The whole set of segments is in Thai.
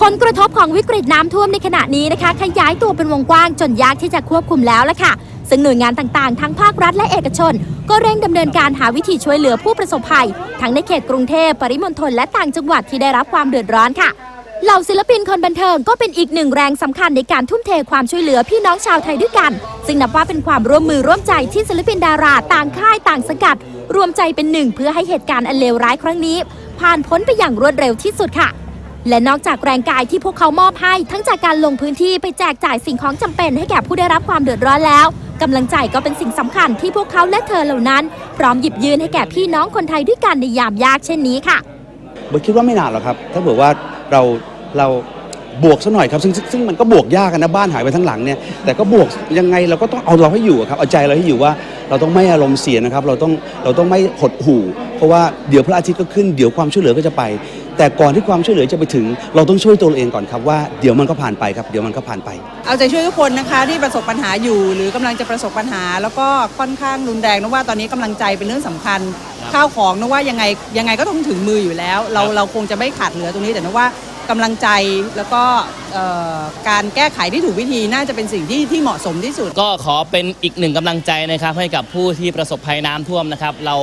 ผลกระทบของวิกฤตน้ำท่วมในขณะนี้นะคะขยายตัวเป็นวงกว้างจนยากที่จะควบคุมแล้วละค่ะ ซึ่งหน่วยงานต่างๆ ทั้งภาครัฐและเอกชน ก็เร่งดำเนินการหาวิธีช่วยเหลือผู้ประสบภัย ทั้งในเขตกรุงเทพปริมณฑลและต่างจังหวัดที่ได้รับความเดือดร้อนค่ะเหล่าศิลปินคนบันเทิงก็เป็นอีกหนึ่งแรงสำคัญในการทุ่มเทความช่วยเหลือพี่น้องชาวไทยด้วยกัน ซึ่งนับว่าเป็นความร่วมมือร่วมใจที่ศิลปินดาราต่างค่ายต่างสกัด รวมใจเป็นหนึ่งเพื่อให้เหตุการณ์อันเลวร้ายครั้งนี้ ผ่านพ้นไปอย่างรวดเร็วที่สุดค่ะ และนอกจากแรงกายที่พวกเขามอบให้ ทั้งจากการลงพื้นที่ไปแจกจ่ายสิ่งของจำเป็นให้แก่ผู้ได้รับความเดือดร้อนแล้วกำลังใจก็เป็นสิ่งสำคัญที่พวกเขาและเธอเหล่านั้น พร้อมหยิบยืนให้แก่พี่น้องคนไทยด้วยกันในยามยากเช่นนี้ค่ะเบคิดว่าไม่นานหรอกครับ ถ้าเผื่อว่าเราเราบวกซะหน่อยครับ ซึ่งซึ่งมันก็บวกยากนะบ้านหายไปทั้งหลังเนี่ยแต่ก็บวกยังไงเราก็ต้องเอาเราให้อยู่ครับเอาใจเราให้อยู่ว่าเราต้องไม่อารมณ์เสียนะครับ เราต้องเราต้องไม่หดหู่ เพราะว่าเดี๋ยวพระอาทิตย์ก็ขึ้นเดี๋ยวความช่วยเหลือก็จะไป แต่ก่อนที่ความช่วยเหลือจะไปถึง เราต้องช่วยตัวเราเองก่อนครับว่าเดี๋ยวมันก็ผ่านไปครับเดี๋ยวมันก็ผ่านไป เอาใจช่วยทุกคนนะคะที่ประสบปัญหาอยู่ หรือกำลังจะประสบปัญหา แล้วก็ค่อนข้างรุนแรงนะว่าตอนนี้กำลังใจเป็นเรื่องสำคัญข้าวของนะว่ายังไงยังไงก็ต้องถึงมืออยู่แล้ว เราเราคงจะไม่ขาดเหลือตรงนี้แต่นะว่ากำลังใจแล้วก็เอ่อการแก้ไขที่ถูกวิธีน่าจะเป็นสิ่งที่ที่เหมาะสมที่สุด ก็ขอเป็นอีกหนึ่งกำลังใจนะครับให้กับผู้ที่ประสบภัยน้ำท่วมนะครับ เรา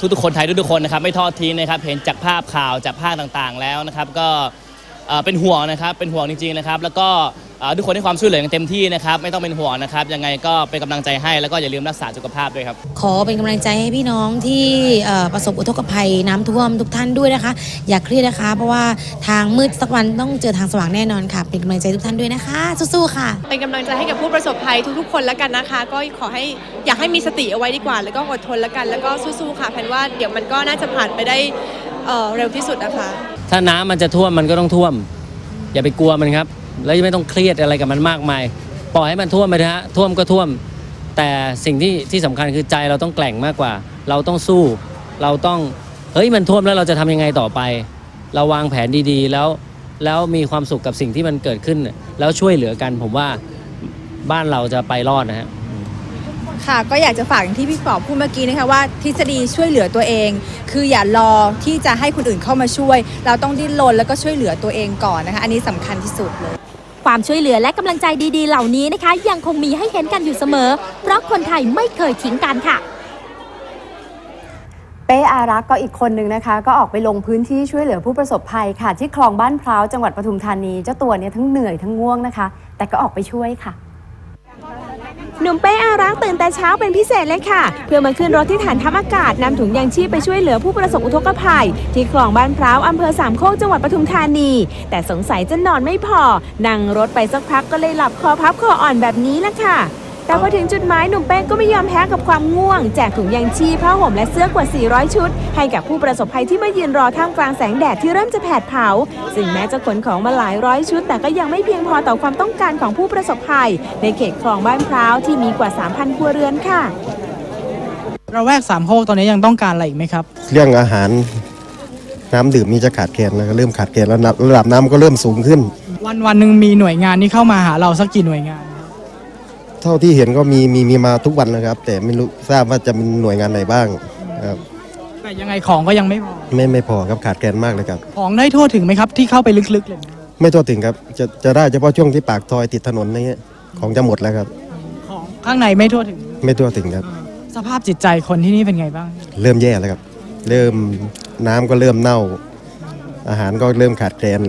ทุกๆคนไทยทุกๆคนนะครับไม่ทอดทิ้งนะครับเห็นจากภาพข่าวจากภาคต่างๆแล้วนะครับก็เป็นห่วงนะครับเป็นห่วงจริงๆนะครับ แล้วก็ ทุกคนให้ความช่วยเหลืออย่างเต็มที่นะครับ ไม่ต้องเป็นห่วงนะครับ ยังไงก็เป็นกำลังใจให้แล้วก็อย่าลืมรักษาสุขภาพด้วยครับ ขอเป็นกำลังใจให้พี่น้องที่เอ่อประสบอุทกภัยน้ำท่วมทุกท่านด้วยนะคะ อย่าเครียดนะคะ เพราะว่าทางมืดสักวันต้องเจอทางสว่างแน่นอนค่ะ เป็นกำลังใจทุกท่านด้วยนะคะ สู้ๆค่ะ เป็นกำลังใจให้กับผู้ประสบภัยทุกๆ คนแล้วกันนะคะ ก็ขอให้อยากให้มีสติเอาไว้ดีกว่า แล้วก็อดทนแล้วกันแล้วก็สู้ๆค่ะแพนว่าเดี๋ยวมันก็น่าจะผ่านไปได้เอ่อเร็วที่สุดนะคะถ้าน้ำมันจะท่วมมันก็ต้องท่วม อย่าไปกลัวมันครับ แล้วไม่ต้องเครียดอะไรกับมันมากมาย ปล่อยให้มันท่วมไปเถอะฮะท่วมก็ท่วม แต่สิ่งที่ที่สำคัญคือใจเราต้องแกร่งมากกว่า เราต้องสู้ เราต้องเฮ้ยมันท่วมแล้วเราจะทำยังไงต่อไป เราวางแผนดีๆ แล้วแล้วมีความสุขกับสิ่งที่มันเกิดขึ้น แล้วช่วยเหลือกันผมว่าบ้านเราจะไปรอดนะฮะค่ะก็อยากจะฝากอย่างที่พี่ปอบพูดเมื่อกี้นะคะว่าทฤษฎีช่วยเหลือตัวเอง คืออย่ารอที่จะให้คนอื่นเข้ามาช่วย เราต้องดิ้นรนแล้วก็ช่วยเหลือตัวเองก่อนนะคะ อันนี้สำคัญที่สุดเลย ความช่วยเหลือและกำลังใจดีๆ เหล่านี้นะคะ ยังคงมีให้เห็นกันอยู่เสมอ เพราะคนไทยไม่เคยทิ้งกันค่ะเป้อารักษ์ก็อีกคนหนึ่งนะคะ ก็ออกไปลงพื้นที่ช่วยเหลือผู้ประสบภัยค่ะ ที่คลองบ้านพร้าวจังหวัดปทุมธานี เจ้าตัวเนี่ยทั้งเหนื่อยทั้งง่วงนะคะ แต่ก็ออกไปช่วยค่ะ หนุ่มเป้อารักษ์ตื่นแต่เช้าเป็นพิเศษเลยค่ะ เพื่อมาขึ้นรถที่ฐานทัพอากาศนำถุงยางชีพไปช่วยเหลือผู้ประสบอุทกภัย ที่คลองบ้านพร้าวอำเภอสามโคกจังหวัดปทุมธานี แต่สงสัยจะนอนไม่พอ นั่งรถไปสักพักก็เลยหลับคอพับคออ่อนแบบนี้ละค่ะ แต่พอถึงจุดหมายหนุ่มเป้ก็ไม่ยอมแพ้กับความง่วง แจกถุงยางชีพผ้าห่มและเสื้อกว่า 400 ชุด ให้กับผู้ประสบภัยที่มายืนรอท่ามกลางแสงแดดที่เริ่มจะแผดเผา ซึ่งแม้จะขนของมาหลายร้อยชุด แต่ก็ยังไม่เพียงพอต่อความต้องการของผู้ประสบภัย ในเขตคลองบ้านพร้าวที่มีกว่า 3,000ครัวเรือนค่ะเราแวกสามโคกตอนนี้ยังต้องการอะไรอีกไหมครับ เรื่องอาหารน้ำดื่มนี่จะขาดแคลนแล้วก็เริ่มขาดแคลนแล้วนะระดับน้ำก็เริ่มสูงขึ้น วันวันหนึ่งมีหน่วยงานนี้เข้ามาหาเราสักกี่หน่วยงาน เท่าที่เห็นก็มีมีมีมาทุกวันนะครับ แต่ไม่รู้ทราบว่าจะเป็นหน่วยงานไหนบ้างครับแต่ยังไงของก็ยังไม่พอไม่ไม่พอครับขาดแคลนมากเลยครับ ของได้ทั่วถึงไหมครับที่เข้าไปลึกๆเลยไม่ทั่วถึงครับจะจะได้เฉพาะช่วงที่ปากซอยติดถนนนี่ของจะหมดแล้วครับ ของข้างในไม่ทั่วถึง ไม่ทั่วถึงครับ สภาพจิตใจคนที่นี่เป็นไงบ้าง เริ่มแย่แล้วครับ เริ่มน้ำก็เริ่มเน่า อาหารก็เริ่มขาดแคลน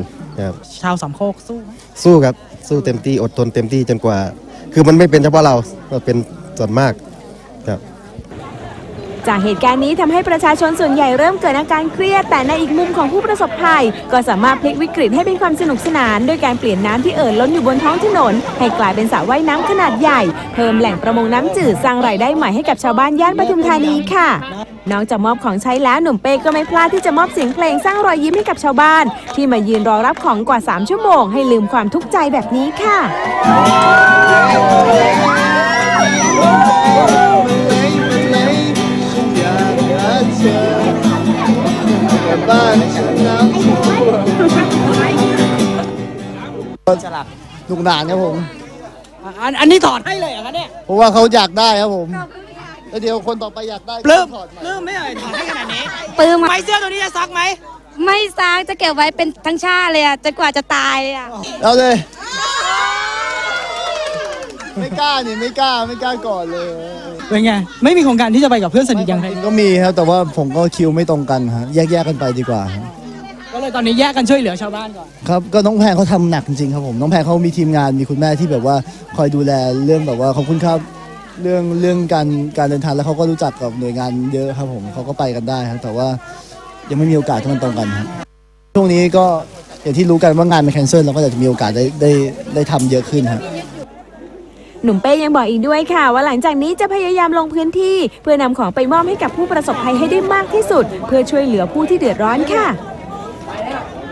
ครับชาวสามโคกสู้ไหมสู้ครับสู้เต็มที่อดทนเต็มที่จนกว่า คือมันไม่เป็นเฉพาะเรามันเป็นส่วนมากครับจากเหตุการณ์นี้ทำให้ประชาชนส่วนใหญ่เริ่มเกิดอาการเครียด แต่ในอีกมุมของผู้ประสบภัย ก็สามารถพลิกวิกฤตให้เป็นความสนุกสนาน โดยการเปลี่ยนน้ำที่เอ่อล้นอยู่บนท้องถนน ให้กลายเป็นสระว่ายน้ำขนาดใหญ่ เพิ่มแหล่งประมงน้ำจืดสร้างรายได้ใหม่ให้กับชาวบ้านย่านปทุมธานีค่ะ นอกจากมอบของใช้แล้วหนุ่มเป้ก็ไม่พลาดที่จะมอบเสียงเพลงสร้างรอยยิ้มให้กับชาวบ้าน ที่มายืนรอรับของกว่า 3 ชั่วโมงให้ลืมความทุกข์ใจแบบนี้ค่ะฉลากลูกหนานครับผม อันอันนี้ถอดให้เลยเหรอคะเนี่ย เพราะว่าเขาอยากได้ครับผม แล้วเดี๋ยวคนต่อไปอยากได้ปลื้มถอดใหม่ปลื้มไม่เอ่ยถอดให้ขนาดนี้ปลื้มไมเสื้อตัวนี้จะซักไหม ไม่ซากจะเก็บไว้เป็นทั้งชาติเลยอะจนกว่าจะตายเลยอะเอาเลย ไม่กล้านี่ไม่กล้าไม่กล้าก่อนเลยเป็นไงไม่มีโครงการที่จะไปกับเพื่อนสนิทอย่างไรก็มีครับแต่ว่าผมก็คิวไม่ตรงกันฮะแยกๆกันไปดีกว่าครับก็เลยตอนนี้แยกกันช่วยเหลือชาวบ้านก่อนครับก็น้องแพงเขาทำหนักจริงๆครับผมน้องแพงเขามีทีมงานมีคุณแม่ที่แบบว่าคอยดูแลเรื่องแบบว่าขอบคุณครับ เรื่องเรื่องการการเดินทางแล้วเขาก็รู้จักกับหน่วยงานเยอะครับผมเขาก็ไปกันได้ครับแต่ว่ายังไม่มีโอกาสที่มันตรงกันครับช่วงนี้ก็อย่างที่รู้กันว่างานมันแคนเซิลเราก็จะมีโอกาสได้ได้ได้ทำเยอะขึ้นครับหนุ่มเป้ยังบอกอีกด้วยค่ะ ว่าหลังจากนี้จะพยายามลงพื้นที่ เพื่อนำของไปมอบให้กับผู้ประสบภัยให้ได้มากที่สุด เพื่อช่วยเหลือผู้ที่เดือดร้อนค่ะ